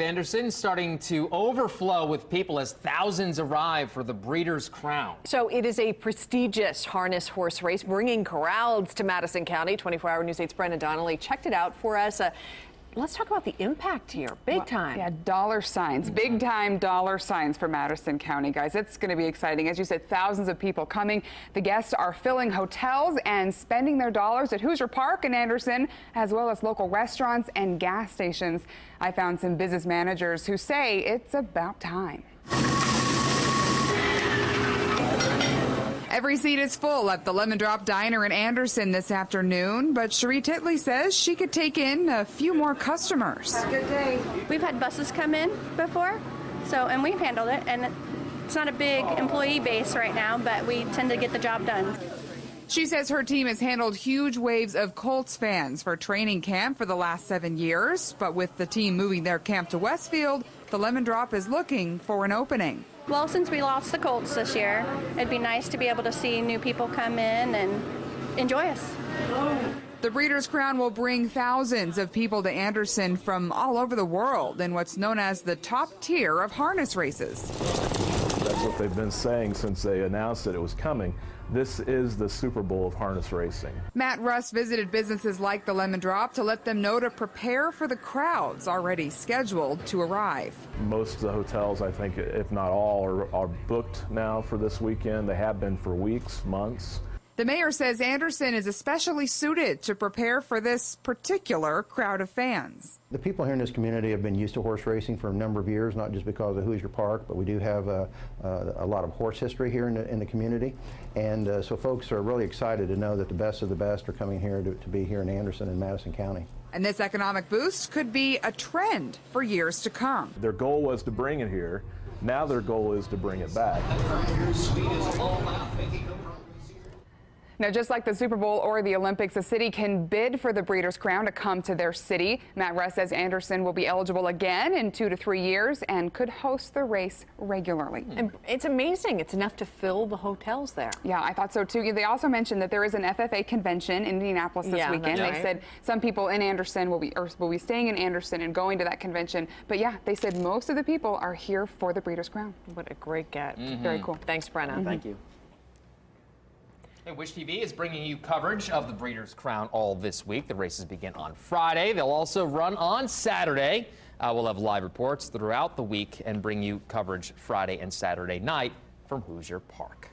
Anderson starting to overflow with people as thousands arrive for the Breeders' Crown. So it is a prestigious harness horse race bringing crowds to Madison County. 24 Hour News 8's Brenna Donnelly checked it out for us. Uh, Let's talk about the impact here. Big well, time. Yeah, dollar signs. Big mm-hmm. time dollar signs for Madison County, guys. It's going to be exciting. As you said, thousands of people coming. The guests are filling hotels and spending their dollars at Hoosier Park in Anderson, as well as local restaurants and gas stations. I found some business managers who say it's about time. Every seat is full at the Lemon Drop Diner in Anderson this afternoon, but Cherie Titley says she could take in a few more customers. Good day. We've had buses come in before, so and we've handled it, and it's not a big employee base right now, but we tend to get the job done. She says her team has handled huge waves of Colts fans for training camp for the last seven years, but with the team moving their camp to Westfield, the Lemon Drop is looking for an opening. Well, since we lost the Colts this year, it'd be nice to be able to see new people come in and enjoy us. The Breeders' Crown will bring thousands of people to Anderson from all over the world in what's known as the top tier of harness races. What they've been saying since they announced that it was coming. This is the Super Bowl of harness racing. Matt Russ visited businesses like the Lemon Drop to let them know to prepare for the crowds already scheduled to arrive. Most of the hotels, I think, if not all, are, are booked now for this weekend. They have been for weeks, months. The mayor says Anderson is especially suited to prepare for this particular crowd of fans. The people here in this community have been used to horse racing for a number of years, not just because of Hoosier Park, but we do have a, a, a lot of horse history here in the, in the community. And uh, so folks are really excited to know that the best of the best are coming here to, to be here in Anderson and Madison County. And this economic boost could be a trend for years to come. Their goal was to bring it here. Now their goal is to bring it back. Now, just like the Super Bowl or the Olympics, a city can bid for the Breeders' Crown to come to their city. Matt Russ says Anderson will be eligible again in two to three years and could host the race regularly. And it's amazing. It's enough to fill the hotels there. Yeah, I thought so too. They also mentioned that there is an FFA convention in Indianapolis this yeah, weekend. Right. They said some people in Anderson will be will be staying in Anderson and going to that convention. But yeah, they said most of the people are here for the Breeders' Crown. What a great get. Mm -hmm. Very cool. Thanks, Brenna. Mm -hmm. Thank you. Wish TV is bringing you coverage of the Breeders' Crown all this week. The races begin on Friday. They'll also run on Saturday. Uh, we'll have live reports throughout the week and bring you coverage Friday and Saturday night from Hoosier Park.